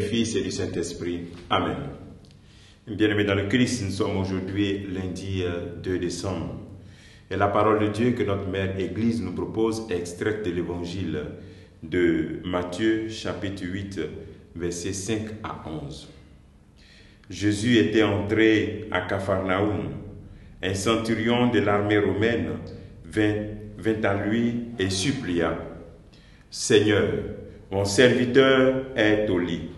Fils et du Saint-Esprit. Amen. Bien-aimés dans le Christ, nous sommes aujourd'hui lundi 2 euh, décembre. Et la parole de Dieu que notre mère Église nous propose est extraite de l'évangile de Matthieu chapitre 8 versets 5 à 11. Jésus était entré à Capharnaüm. Un centurion de l'armée romaine vint à lui et supplia Seigneur, mon serviteur est au lit,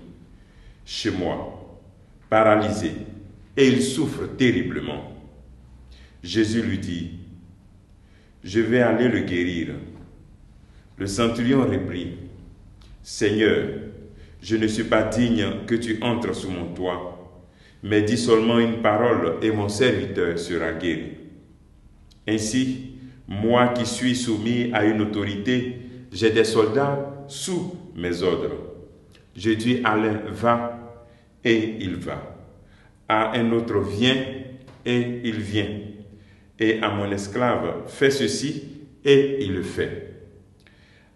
chez moi, paralysé, et il souffre terriblement. Jésus lui dit, Je vais aller le guérir. Le centurion reprit, Seigneur, je ne suis pas digne que tu entres sous mon toit, mais dis seulement une parole et mon serviteur sera guéri. Ainsi, moi qui suis soumis à une autorité, j'ai des soldats sous mes ordres. Je dis à l'un, va, et il va. À un autre, viens, et il vient. Et à mon esclave, fais ceci, et il le fait.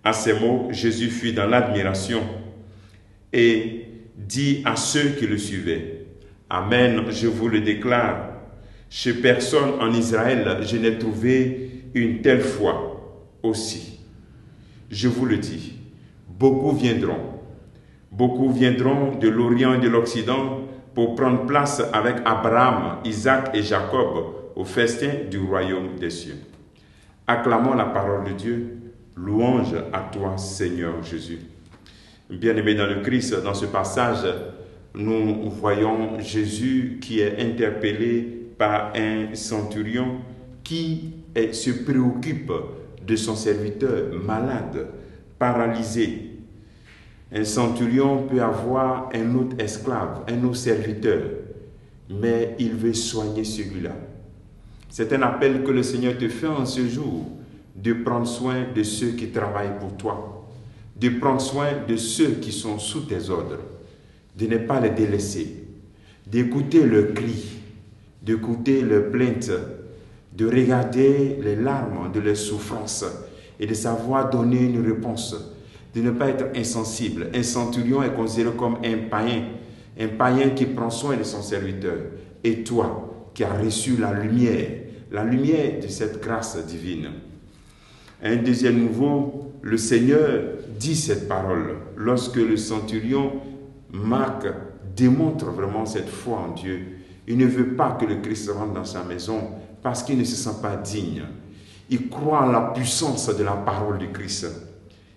À ces mots, Jésus fut dans l'admiration et dit à ceux qui le suivaient, Amen, je vous le déclare, chez personne en Israël, je n'ai trouvé une telle foi aussi. Je vous le dis, beaucoup viendront. Beaucoup viendront de l'Orient et de l'Occident pour prendre place avec Abraham, Isaac et Jacob au festin du royaume des cieux. Acclamons la parole de Dieu. Louange à toi, Seigneur Jésus. Bien-aimés dans le Christ, dans ce passage, nous voyons Jésus qui est interpellé par un centurion qui se préoccupe de son serviteur malade, paralysé. Un centurion peut avoir un autre esclave, un autre serviteur, mais il veut soigner celui-là. C'est un appel que le Seigneur te fait en ce jour de prendre soin de ceux qui travaillent pour toi, de prendre soin de ceux qui sont sous tes ordres, de ne pas les délaisser, d'écouter leurs cris, d'écouter leurs plaintes, de regarder les larmes de leurs souffrances et de savoir donner une réponse, de ne pas être insensible. Un centurion est considéré comme un païen, un païen qui prend soin de son serviteur. Et toi, qui as reçu la lumière, la lumière de cette grâce divine. Un deuxième nouveau, le Seigneur dit cette parole lorsque le centurion Marc démontre vraiment cette foi en Dieu. Il ne veut pas que le Christ rentre dans sa maison parce qu'il ne se sent pas digne. Il croit en la puissance de la parole du Christ.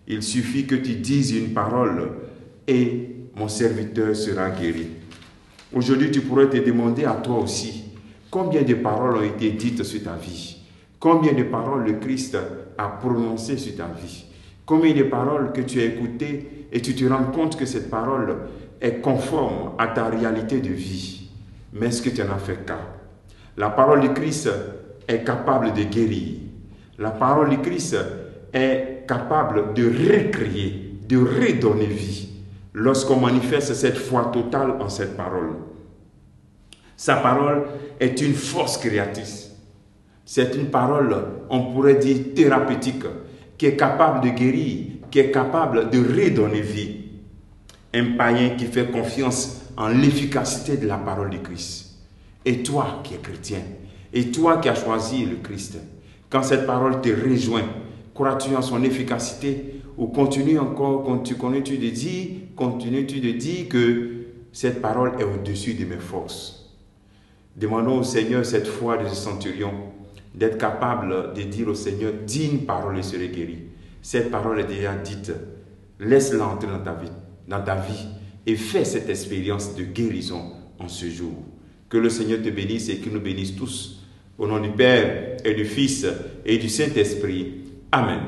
Il suffit que tu dises une parole et mon serviteur sera guéri. Aujourd'hui, tu pourrais te demander à toi aussi, combien de paroles ont été dites sur ta vie? Combien de paroles le Christ a prononcées sur ta vie? Combien de paroles que tu as écoutées et tu te rends compte que cette parole est conforme à ta réalité de vie? Mais est-ce que tu en as fait cas? La parole du Christ est capable de guérir. La parole du Christ est capable de recréer, de redonner vie lorsqu'on manifeste cette foi totale en cette parole. Sa parole est une force créatrice. C'est une parole, on pourrait dire, thérapeutique, qui est capable de guérir, qui est capable de redonner vie. Un païen qui fait confiance en l'efficacité de la parole du Christ. Et toi qui es chrétien, et toi qui as choisi le Christ, quand cette parole te rejoint, crois-tu en son efficacité ou continue encore, continues-tu de dire, continues-tu de dire que cette parole est au-dessus de mes forces? Demandons au Seigneur cette foi de ce centurion d'être capable de dire au Seigneur, dis une parole et serai guéri. Cette parole est déjà dite. Laisse-la entrer dans ta vie, dans ta vie et fais cette expérience de guérison en ce jour. Que le Seigneur te bénisse et qu'il nous bénisse tous. Au nom du Père et du Fils et du Saint-Esprit. Amen.